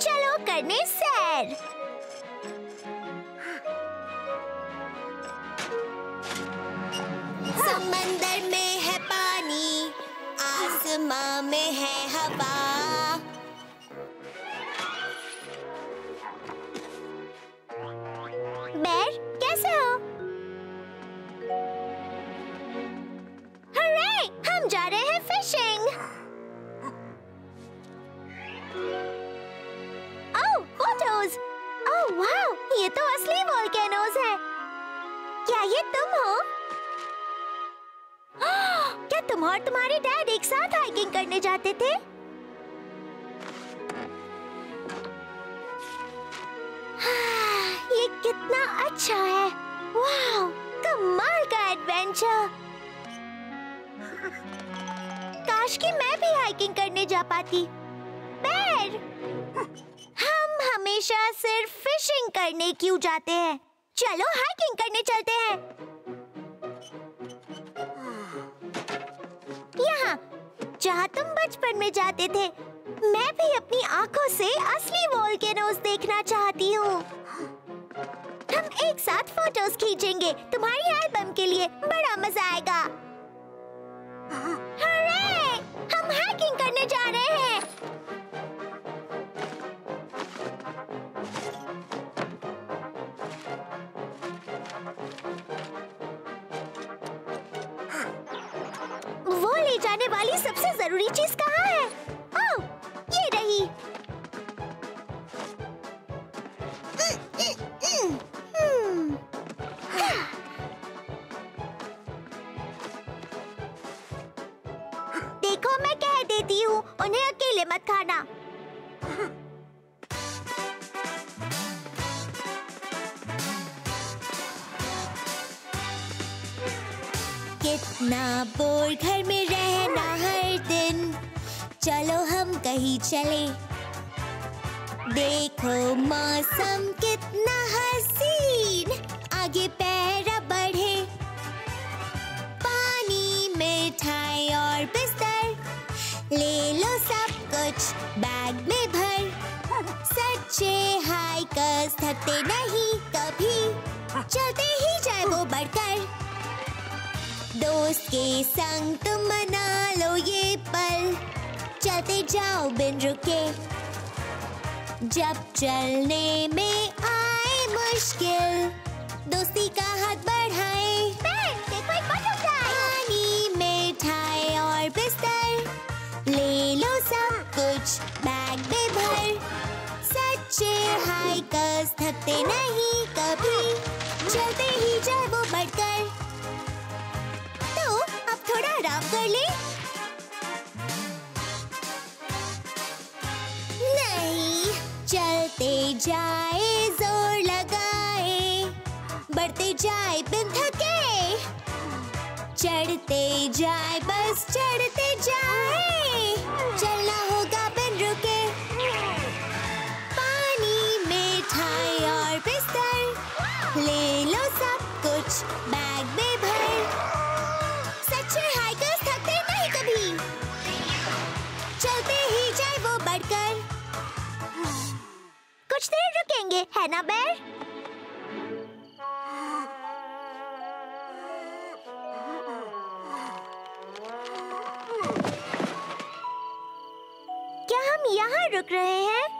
चलो करने सैर। समंदर में है पानी आसमां में है हवा। ये तुम हो? क्या तुम और तुम्हारे डैड एक साथ हाइकिंग करने जाते थे? ये कितना अच्छा है। कमाल का एडवेंचर काश कि मैं भी हाइकिंग करने जा पाती। हम हमेशा सिर्फ़ फिशिंग करने क्यों जाते हैं? चलो हाइकिंग करने चलते हैं। यहाँ, जहाँ तुम बचपन में जाते थे, मैं भी अपनी आँखों से असली वोल्केनोज देखना चाहती हूँ। हम एक साथ फ़ोटोज़ खींचेंगे तुम्हारी एल्बम के लिए, बड़ा मज़ा आएगा। ज़रूरी चीज़ कहाँ है ओह, ये रही देखो मैं कह देती हूँ उन्हें अकेले मत खाना। कितना बोर घर में रहना दिन चलो हम कहीं चले। देखो मौसम कितना हसीन, आगे पैरा बढ़े। पानी मिठाई और बिस्तर, ले लो सब कुछ बैग में भर। सच्चे हाई कस थकते नहीं कभी, चलते ही जाए वो बढ़कर। दोस्त के संग तुम मना लो ये पल। चलते जाओ बिन रुके जब चलने में आए मुश्किल दोस्ती का हाथ बढ़ाए। पानी मिठाई और बिस्तर ले लो सब कुछ बैग में भर। सच्चे हाइकर्स थकते नहीं कभी। चलते ही जाए वो बढ़कर। तो अब थोड़ा आराम कर ले। जाए ज़ोर लगाए बढ़ते जाए बिन थके। चढ़ते जाए बस चढ़ते जाए। कुछ देर रुकेंगे है ना बैर क्या हम यहाँ रुक रहे हैं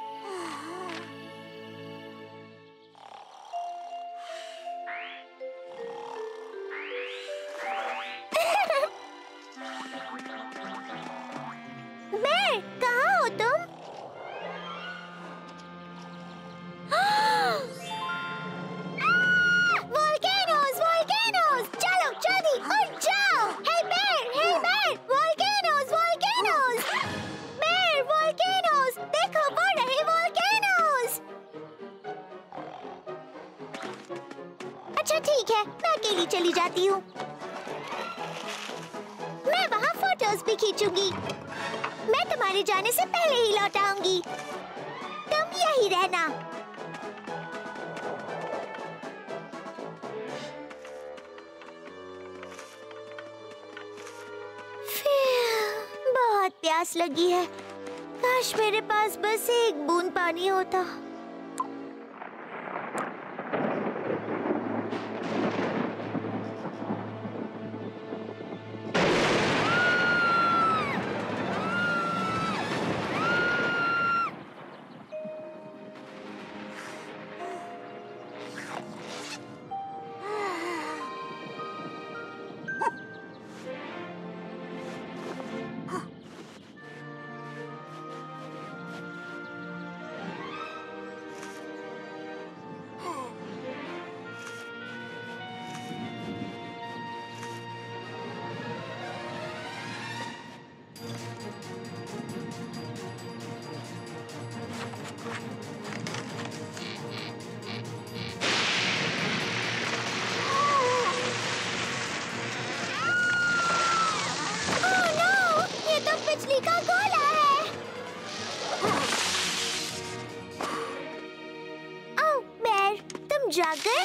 तुम जाग गए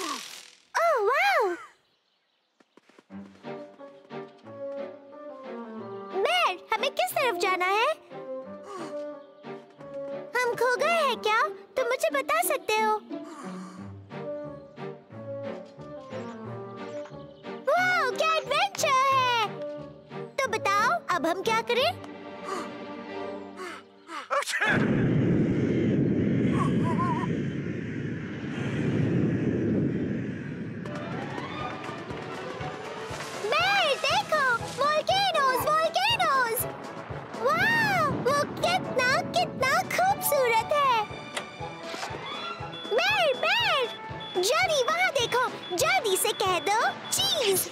ओह हमें किस तरफ़ जाना है? हम खो गए हैं क्या? तुम मुझे बता सकते हो? वाओ क्या एडवेंचर है? तो बताओ, अब हम क्या करें? चीज़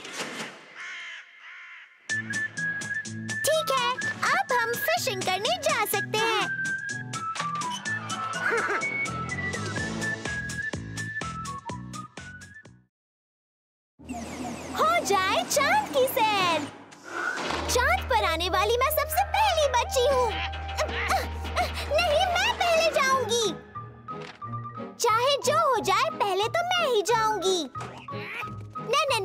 ठीक है, अब हम फिशिंग करने जा सकते हैं। हो जाए चाँद की सैर। चाँद पर आने वाली मैं सबसे पहली बच्ची हूँ।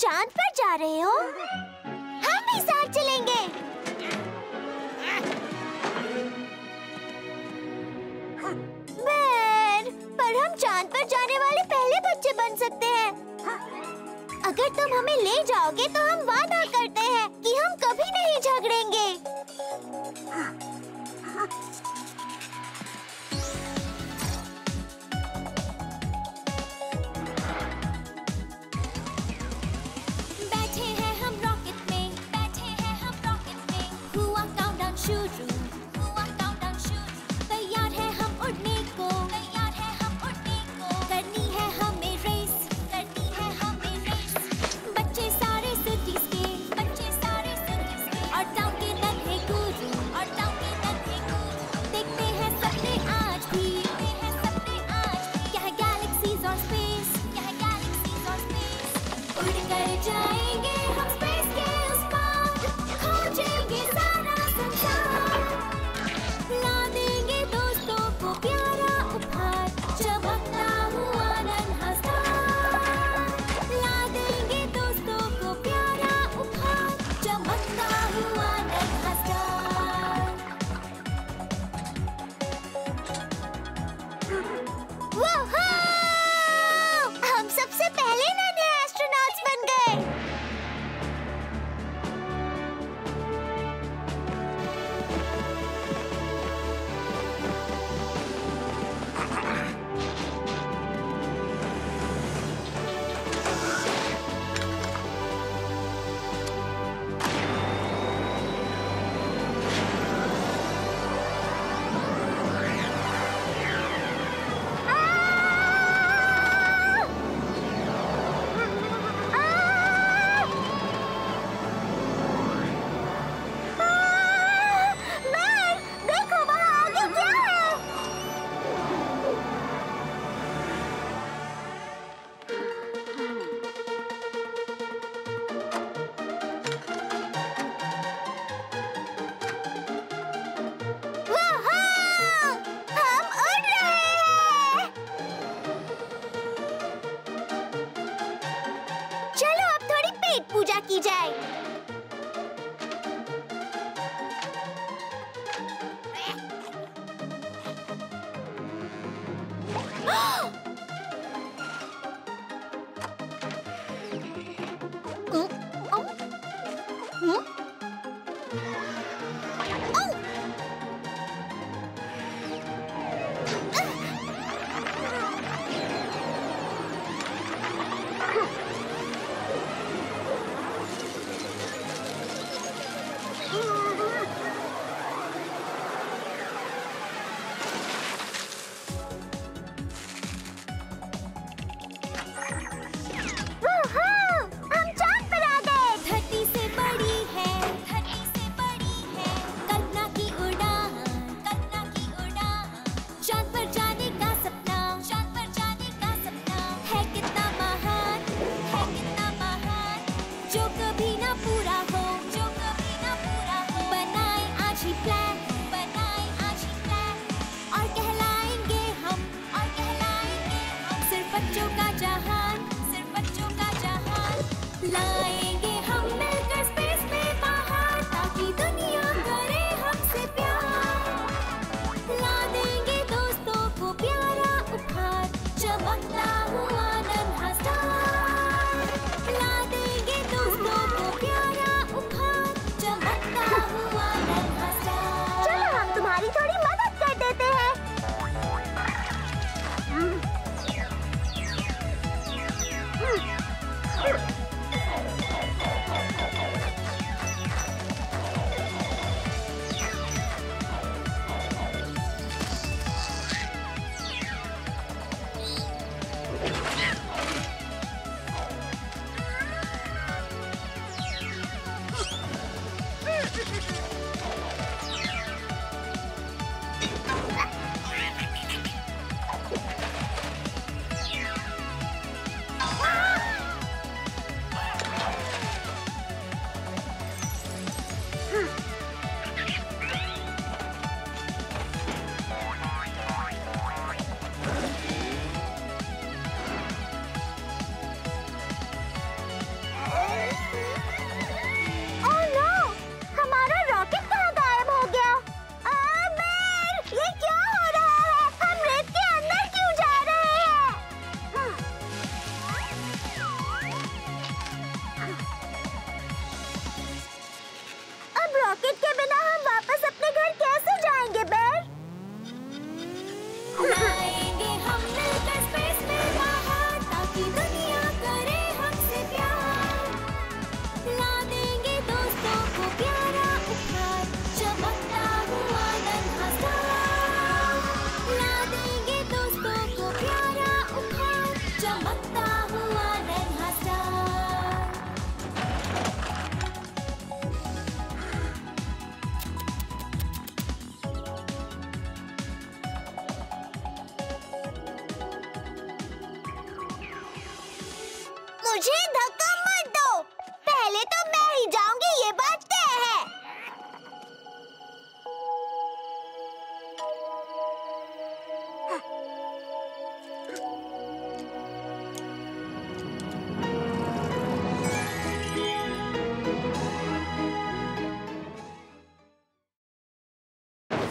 चाँद पर जा रहे हो? हम भी साथ चलेंगे। बैर पर हम चाँद पर जाने वाले पहले बच्चे बन सकते हैं। अगर तुम हमें ले जाओगे तो हम वादा करते हैं कि हम कभी नहीं झगड़ेंगे।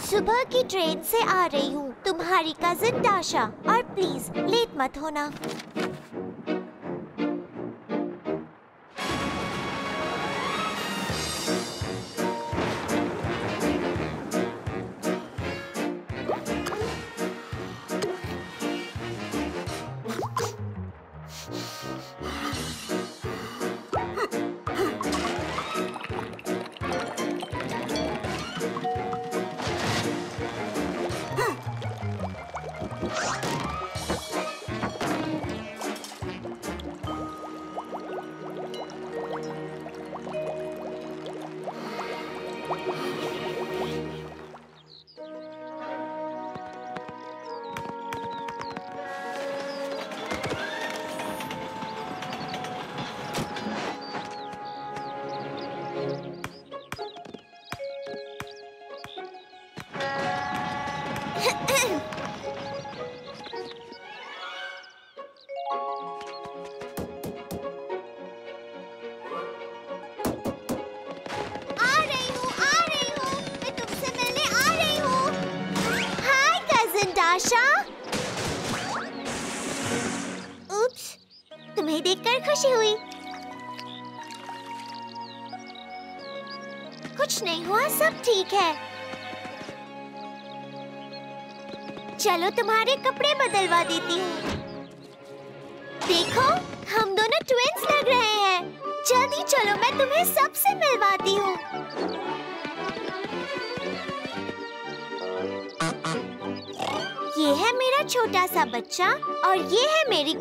सुबह की ट्रेन से आ रही हूँ। तुम्हारी कजिन डाशा और प्लीज़ लेट मत होना।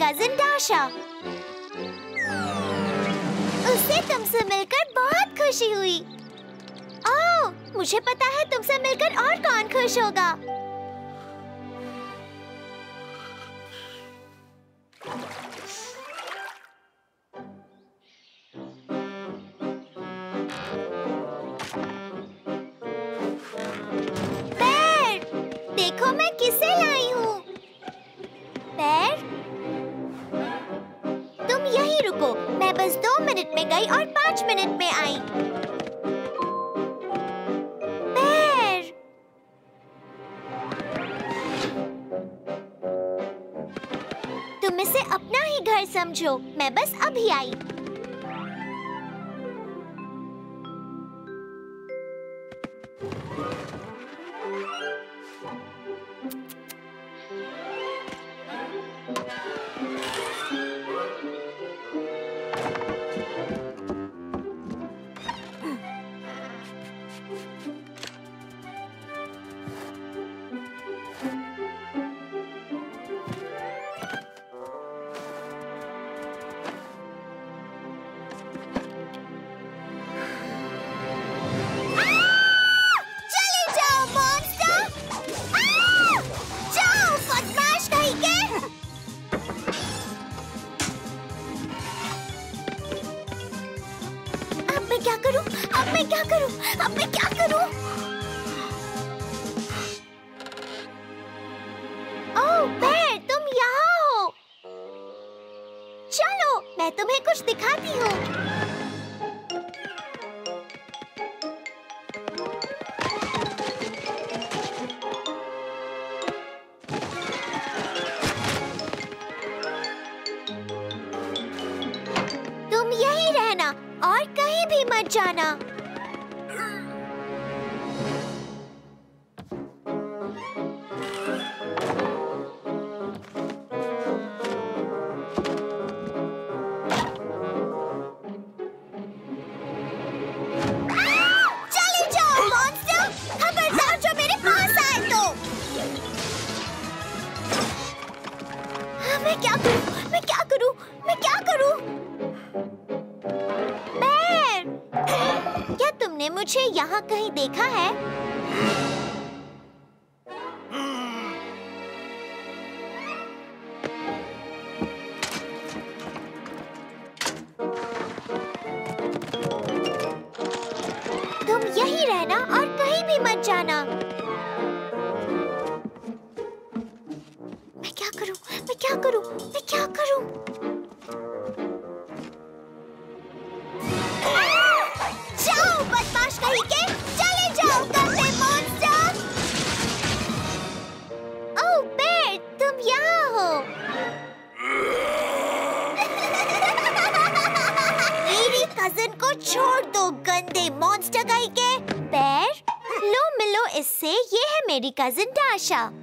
कजिन डाशा उसे तुमसे मिलकर बहुत खुशी हुई। ओ, मुझे पता है तुमसे मिलकर और कौन खुश होगा। समझो मैं बस अभी आई cousin Dasha.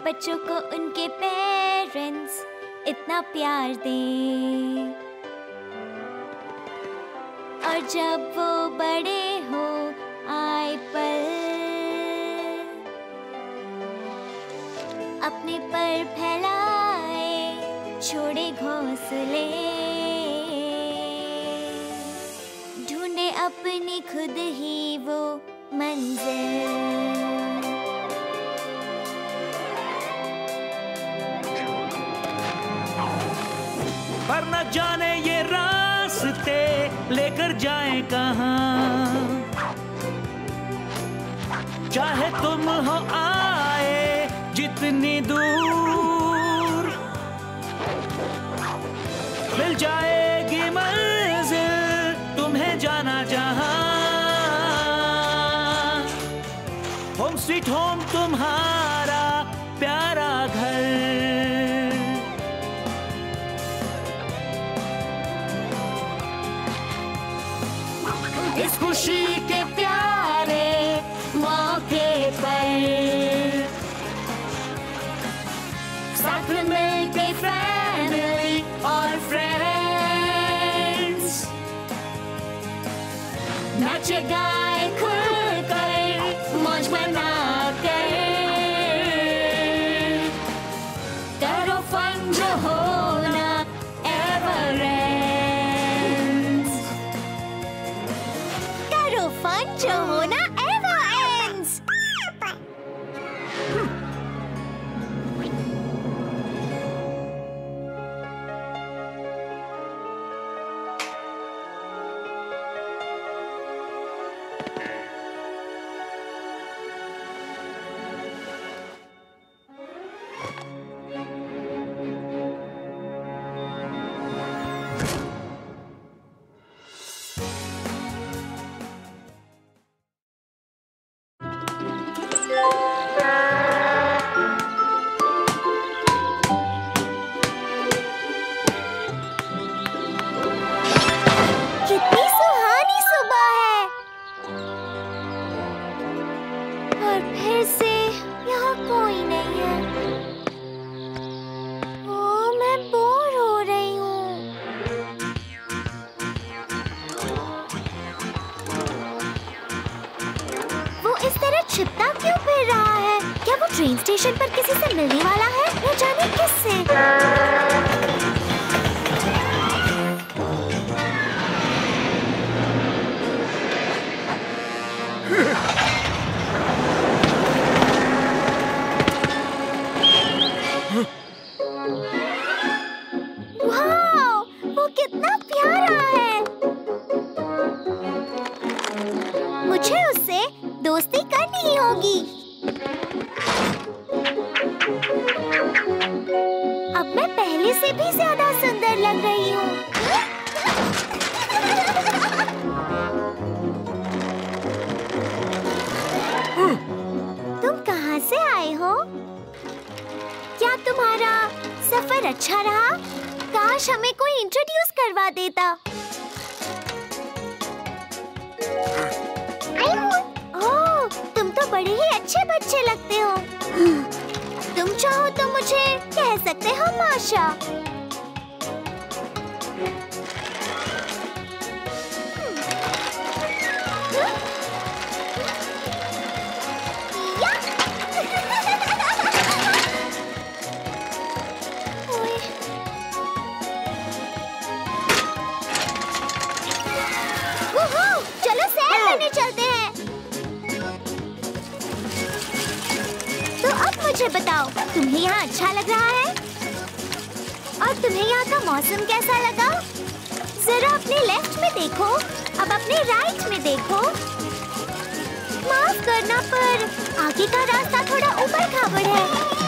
बच्चों को उनके पेरेंट्स इतना प्यार दें। और जब वो बड़े हो आए पल, अपने पर फैलाए छोड़े घोंसले। ढूंढे अपनी खुद ही वो मंजिल। पर न जाने ये रास्ते लेकर जाए कहाँ? चाहे तुम हो आए जितनी दूर, मिल जाएगी मंजिल तुम्हें जाना जहाँ। होम स्वीट होम तुम्हारा she करने चलते हैं। तो अब मुझे बताओ, तुम्हें यहाँ अच्छा लग रहा है? और तुम्हें यहाँ का मौसम कैसा लगा? जरा अपने लेफ़्ट में देखो, अब अपने राइट में देखो। माफ़ करना, पर आगे का रास्ता थोड़ा ऊपर खाबड़ है।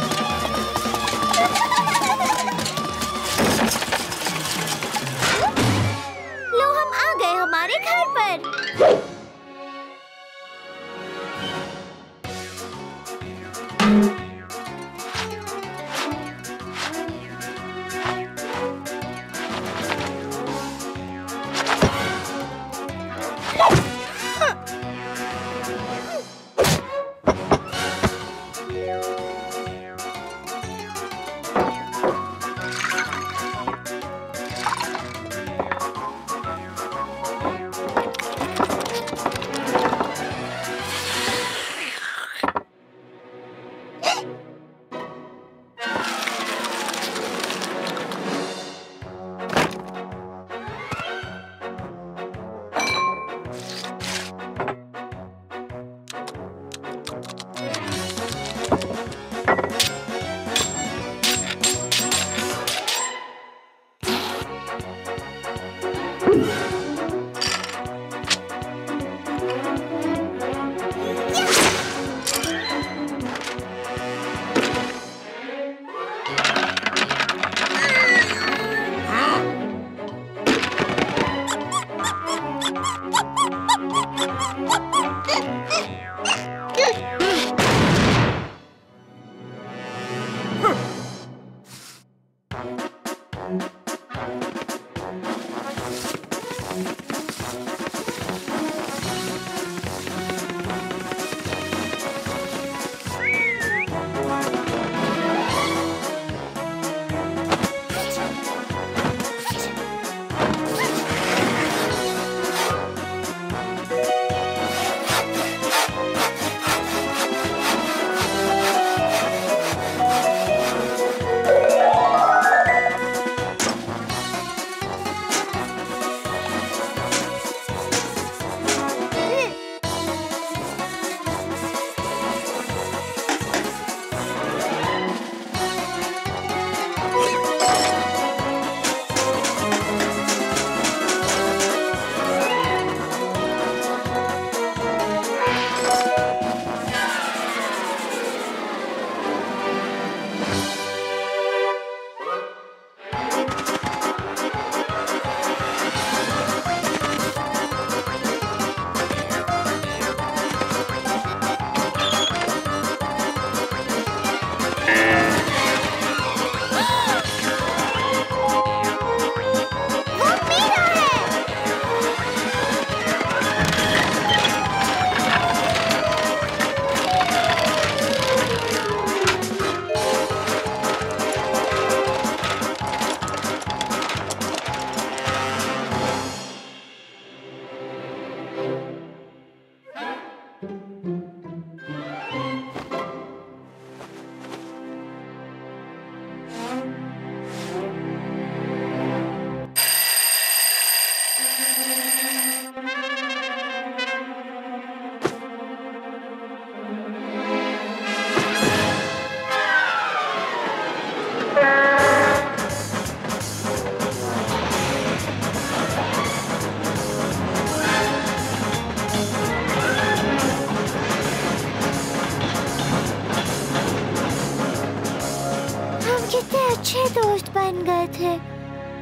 अच्छे दोस्त बन गए थे।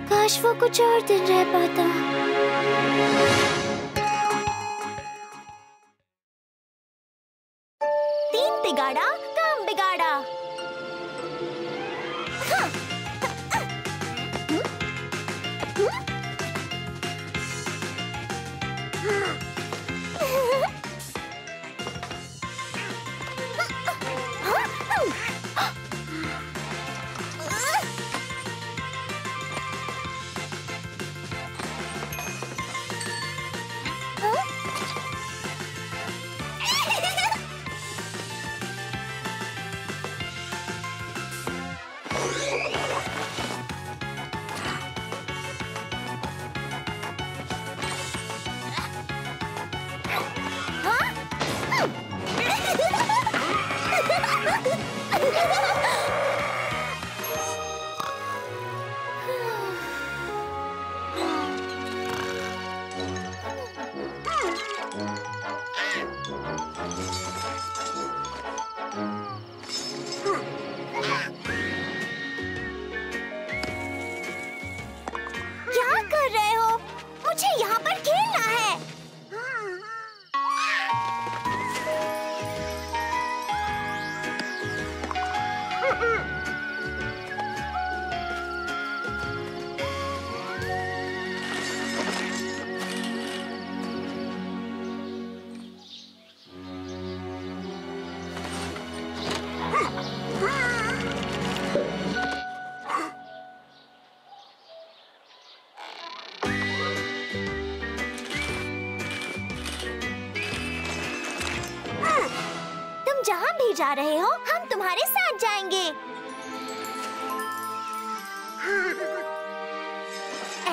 काश वो कुछ और दिन रह पाता।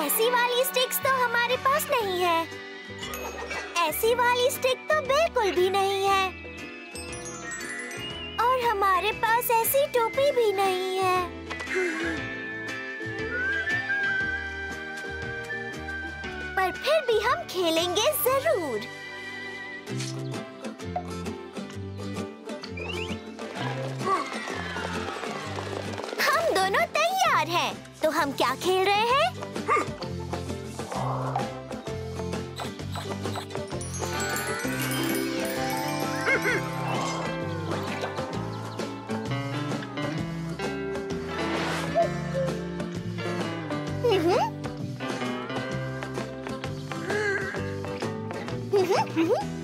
ऐसी वाली स्टिक्स तो हमारे पास नहीं है। ऐसी वाली स्टिक तो बिल्कुल भी नहीं है। और हमारे पास ऐसी टोपी भी नहीं है। पर फिर भी हम खेलेंगे ज़रूर। हम दोनों तैयार हैं। तो हम क्या खेल रहे हैं? Mm-hmm.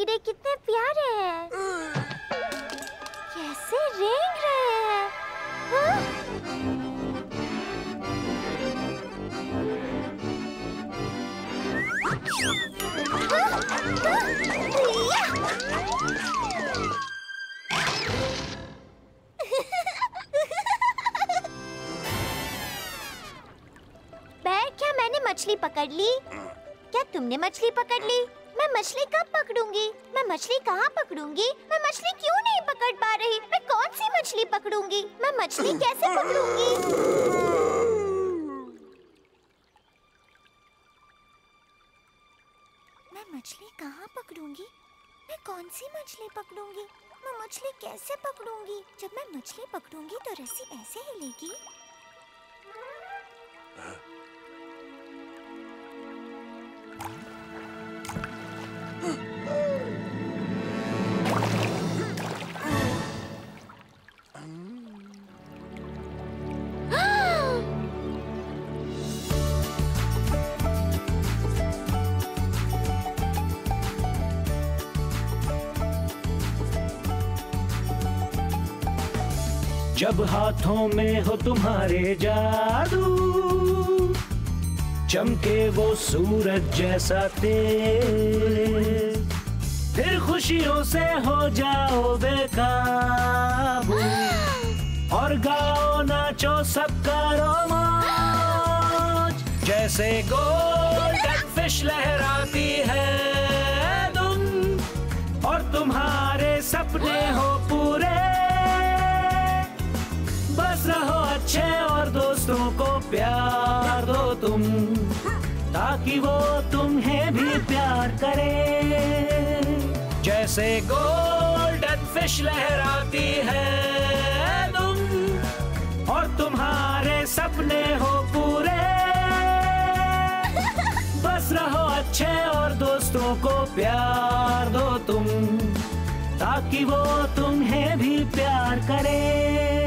नन्हे कीड़े कितने मछली कहाँ पकड़ूँगी? मैं मछली क्यों नहीं पकड़ पा रही? मैं कौन सी मछली पकड़ूँगी? मैं मछली कैसे पकड़ूँगी? मैं मछली कहाँ पकड़ूँगी? मैं कौन सी मछली पकड़ूँगी? मैं मछली कैसे पकड़ूँगी? जब मैं मछली पकड़ूँगी तो रस्सी ऐसे हिलेगी। जब हाथों में हो तुम्हारे जादू चमके वो सूरज जैसा तेज। खुशियों से हो जाओ बेकाबू। और गाओ नाचो सबका रोमांच। जैसे गोल्डन फ़िश लहराती है तुम और तुम्हारे सपने हो पूरे। बस रहो अच्छे और दोस्तों को प्यार दो तुम। ताकि वो तुम्हें भी प्यार करे। जैसे गोल्डन फ़िश लहराती है तुम और तुम्हारे सपने हो पूरे। बस रहो अच्छे और दोस्तों को प्यार दो तुम, ताकि वो तुम्हें भी प्यार करे।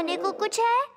खाने को कुछ है?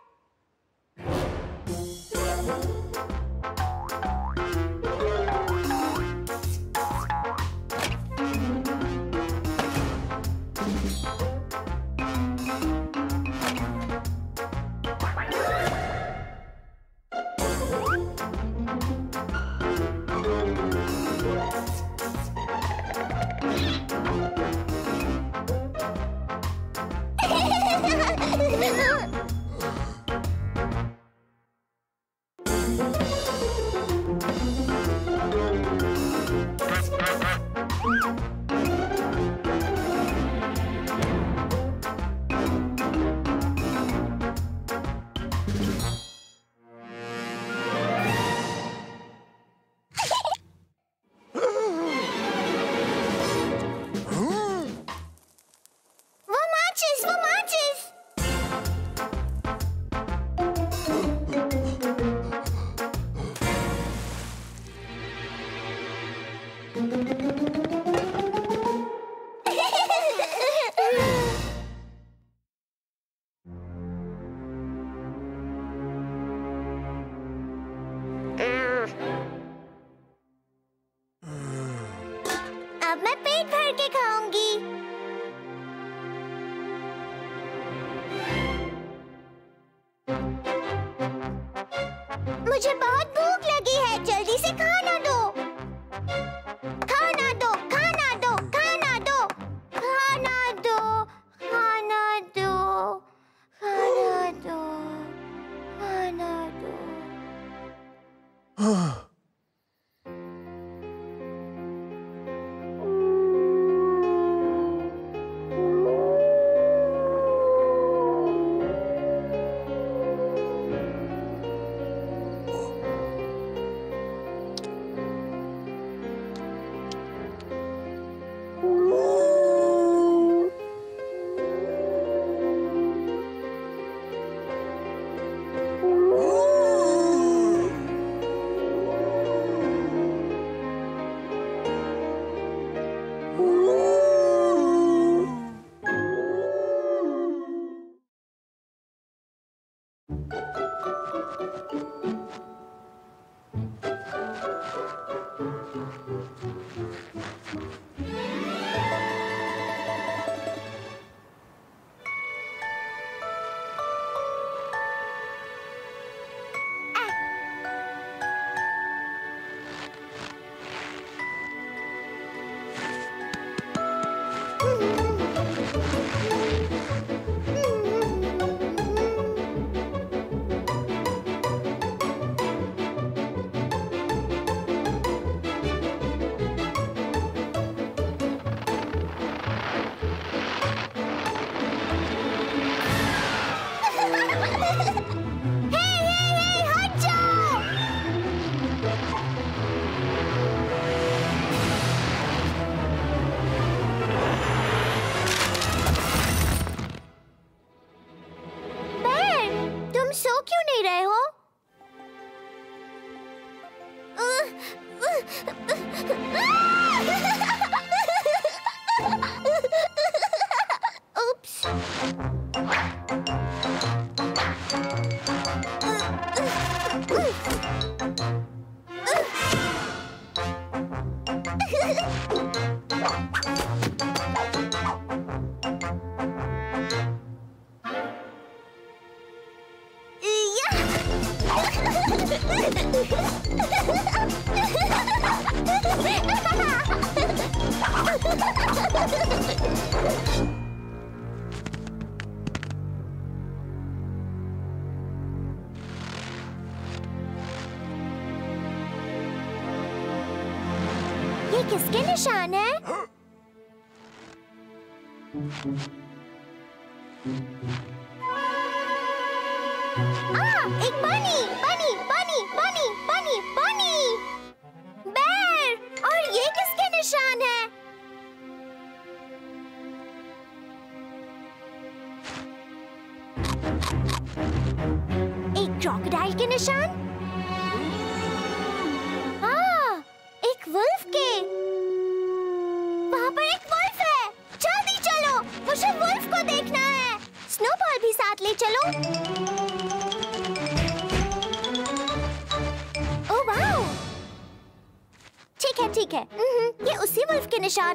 किसके निशान है?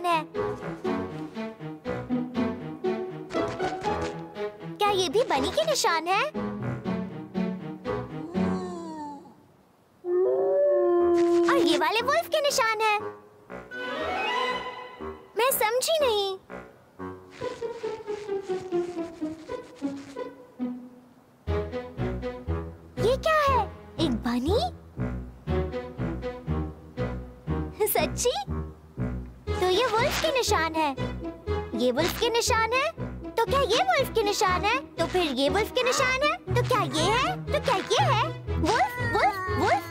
है क्या ये भी बनी के निशान है और ये वाले वुल्फ के निशान है मैं समझी नहीं निशान है। ये वुल्फ के निशान है? तो क्या ये वुल्फ के निशान है? तो फिर ये वुल्फ के निशान है? तो क्या ये है? तो क्या ये है? Wolf wolf wolf.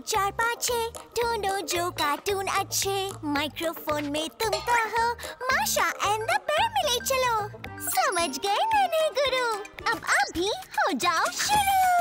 चार पाँच छः ढूंढो जो कार्टून अच्छे। माइक्रोफोन में तुम तो हो। माशा एंड द मिले, चलो। समझ गए नन्हे गुरु। अब आप भी हो जाओ शुरू।